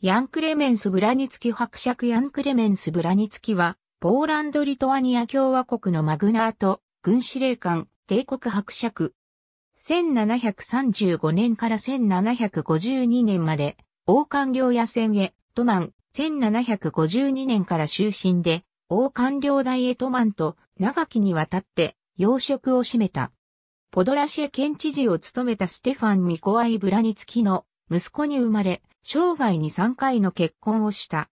ヤン・クレメンス・ブラニツキ伯爵ヤン・クレメンス・ブラニツキは、ポーランド・リトアニア共和国のマグナート、軍司令官、帝国伯爵。1735年から1752年まで、王冠領野戦へ、トマン、1752年から終身で、王冠領大エトマンと長きにわたって要職を占めた。ポドラシエ県知事を務めたステファン・ミコワイ・ブラニツキの息子に生まれ、生涯に3回の結婚をした。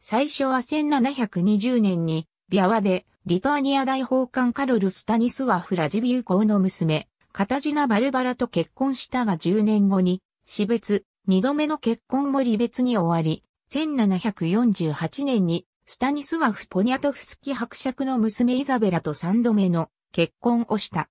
最初は1720年に、ビャワで、リトアニア大法官カロル・スタニスワフ・ラジビュー公の娘、カタジナ・バルバラと結婚したが10年後に、死別、2度目の結婚も離別に終わり、1748年に、スタニスワフ・ポニャトフスキ伯爵の娘イザベラと3度目の結婚をした。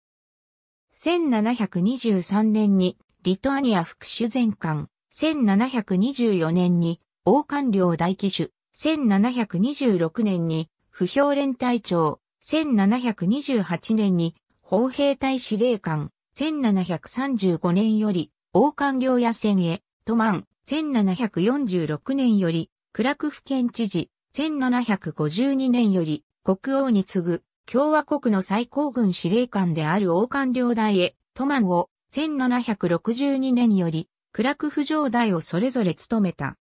1723年に、リトアニア副主前官、1724年に王冠領大騎手、1726年に不評連隊長、1728年に砲兵隊司令官、1735年より王冠領野戦へ、トマン、1746年より。クラクフ県知事、1752年より。国王に次ぐ。共和国の最高軍司令官である王冠領大へ、トマンを。1762年より。クラクフ城代をそれぞれ務めた。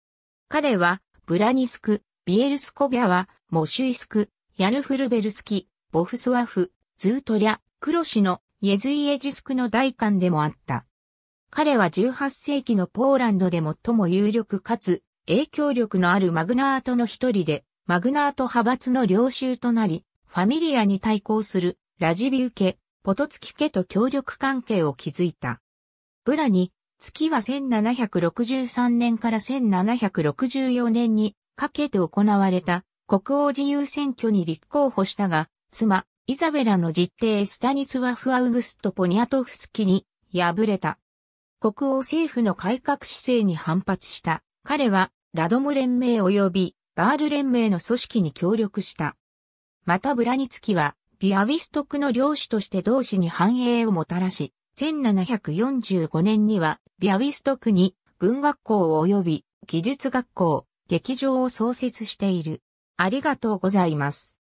彼は、ブラニスク、ビエルスコビャワ、モシュイスク、ヤヌフルベルスキ、ボフスワフ、ズートリャ、クロシのイェズイエジスクの大官でもあった。彼は18世紀のポーランドで最も有力かつ影響力のあるマグナートの一人で、マグナート派閥の領袖となり、ファミリアに対抗するラジビウ家、ポトツキ家と協力関係を築いた。ブラに月は1763年から1764年にかけて行われた国王自由選挙に立候補したが、妻、イザベラの実弟スタニスワフ・アウグスト・ポニアトフスキに敗れた。国王政府の改革姿勢に反発した。彼はラドム連盟及びバール連盟の組織に協力した。またブラニツキはビアビストクの領主として同氏に繁栄をもたらし、1745年にはビアウィストクに軍学校及び技術学校、劇場を創設している。ありがとうございます。